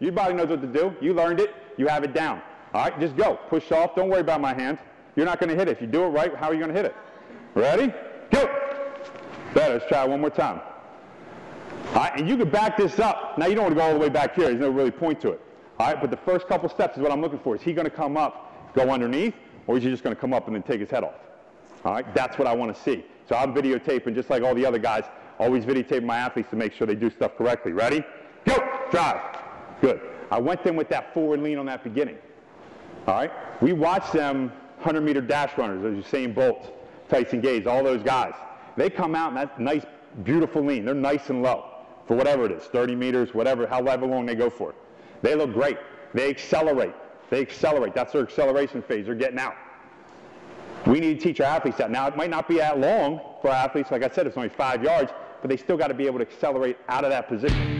Your body knows what to do. You learned it. You have it down. All right, just go. Push off. Don't worry about my hands. You're not going to hit it. If you do it right, how are you going to hit it? Ready? Go. Better. Let's try it one more time. All right, and you can back this up. Now, you don't want to go all the way back here. There's no really point to it. All right, but the first couple steps is what I'm looking for. Is he going to come up, go underneath, or is he just going to come up and then take his head off? All right, that's what I want to see. So I'm videotaping just like all the other guys. Always videotape my athletes to make sure they do stuff correctly. Ready? Go. Drive. Good. I went in with that forward lean on that beginning. All right? We watched them 100 meter dash runners, as Usain Bolt, Tyson Gates, all those guys. They come out and that nice, beautiful lean. They're nice and low for whatever it is, 30 meters, whatever, however long they go for. They look great. They accelerate. They accelerate. That's their acceleration phase. They're getting out. We need to teach our athletes that. Now, it might not be that long for athletes. Like I said, it's only five yards, but they still got to be able to accelerate out of that position.